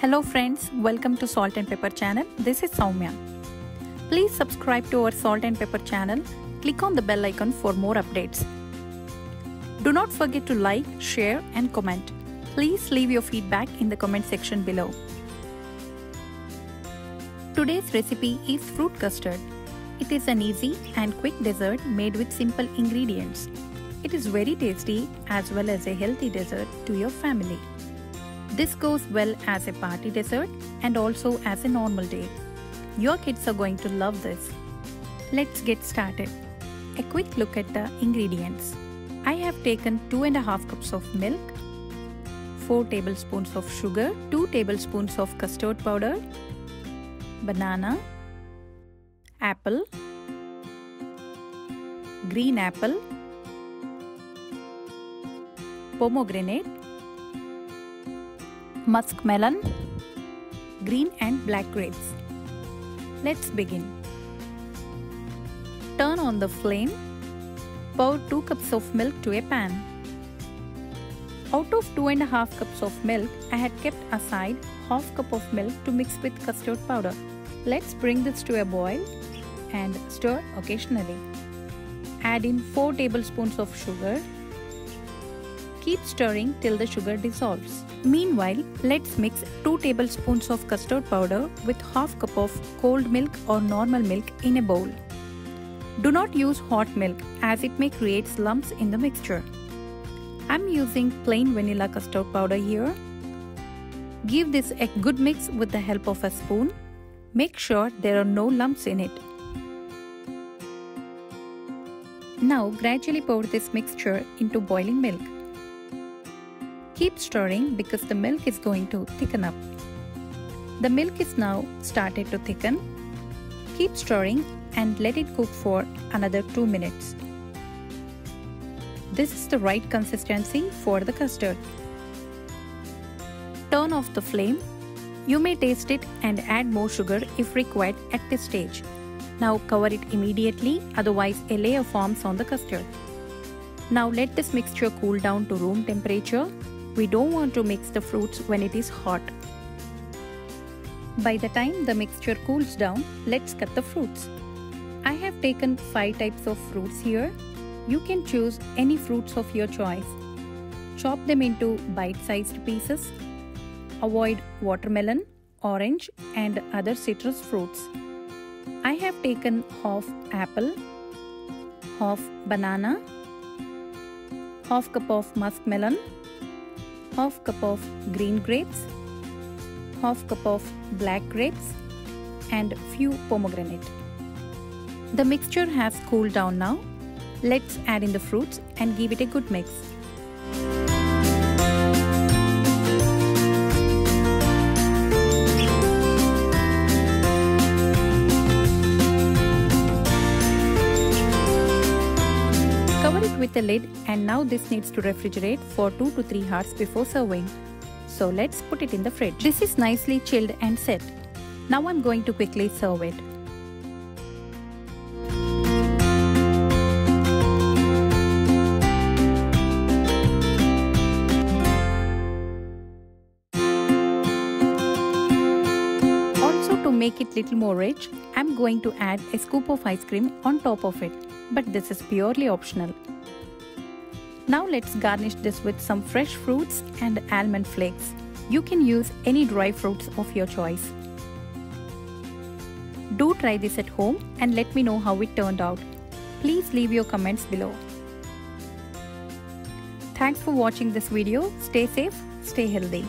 Hello friends, welcome to Salt and Pepper channel. This is Soumya. Please subscribe to our Salt and Pepper channel. Click on the bell icon for more updates. Do not forget to like, share and comment. Please leave your feedback in the comment section below. Today's recipe is fruit custard. It is an easy and quick dessert made with simple ingredients. It is very tasty as well as a healthy dessert to your family. This goes well as a party dessert and also as a normal day. Your kids are going to love this. Let's get started. A quick look at the ingredients. I have taken 2 and a half cups of milk, 4 tablespoons of sugar, 2 tablespoons of custard powder, banana, apple, green apple, pomegranate, musk melon, green and black grapes. Let's begin. Turn on the flame. Pour 2 cups of milk to a pan. Out of 2 and a half cups of milk, I had kept aside half cup of milk to mix with custard powder. Let's bring this to a boil and stir occasionally. Add in 4 tablespoons of sugar. Keep stirring till the sugar dissolves. Meanwhile, let's mix 2 tablespoons of custard powder with half cup of cold milk or normal milk in a bowl. Do not use hot milk as it may create lumps in the mixture. I'm using plain vanilla custard powder here. Give this a good mix with the help of a spoon. Make sure there are no lumps in it. Now gradually pour this mixture into boiling milk. Keep stirring because the milk is going to thicken up. The milk is now started to thicken. Keep stirring and let it cook for another 2 minutes. This is the right consistency for the custard. Turn off the flame. You may taste it and add more sugar if required at this stage. Now cover it immediately otherwise a layer forms on the custard. Now let this mixture cool down to room temperature. We don't want to mix the fruits when it is hot. By the time the mixture cools down, let's cut the fruits. I have taken 5 types of fruits here. You can choose any fruits of your choice. Chop them into bite-sized pieces. Avoid watermelon, orange and other citrus fruits. I have taken half apple, half banana, half cup of muskmelon, half cup of green grapes, half cup of black grapes and few pomegranate. The mixture has cooled down now. Let's add in the fruits and give it a good mix. Cover it with a lid and now this needs to refrigerate for 2 to 3 hours before serving. So let's put it in the fridge. This is nicely chilled and set. Now I'm going to quickly serve it. Make it little more rich, I'm going to add a scoop of ice cream on top of it, but this is purely optional. Now let's garnish this with some fresh fruits and almond flakes. You can use any dry fruits of your choice. Do try this at home and let me know how it turned out. Please leave your comments below. Thanks for watching this video. Stay safe, stay healthy.